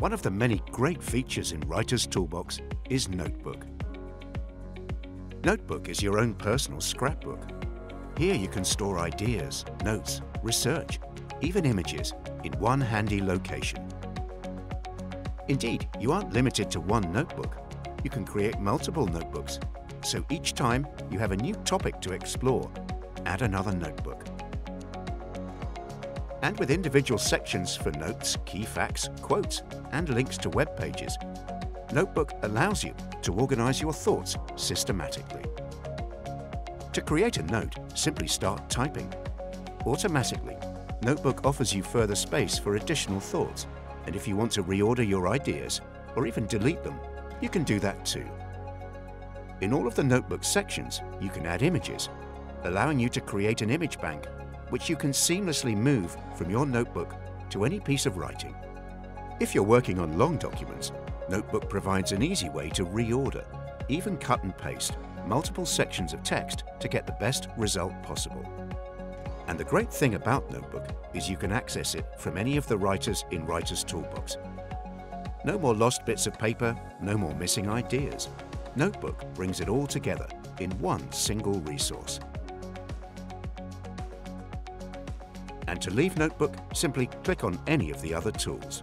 One of the many great features in Writer's Toolbox is Notebook. Notebook is your own personal scrapbook. Here you can store ideas, notes, research, even images in one handy location. Indeed, you aren't limited to one notebook. You can create multiple notebooks, so each time you have a new topic to explore, add another notebook. And with individual sections for notes, key facts, quotes, and links to web pages, Notebook allows you to organize your thoughts systematically. To create a note, simply start typing. Automatically, Notebook offers you further space for additional thoughts, and if you want to reorder your ideas or even delete them, you can do that too. In all of the Notebook sections, you can add images, allowing you to create an image bank, which you can seamlessly move from your notebook to any piece of writing. If you're working on long documents, Notebook provides an easy way to reorder, even cut and paste, multiple sections of text to get the best result possible. And the great thing about Notebook is you can access it from any of the writers in Writer's Toolbox. No more lost bits of paper, no more missing ideas. Notebook brings it all together in one single resource. And to leave Notebook, simply click on any of the other tools.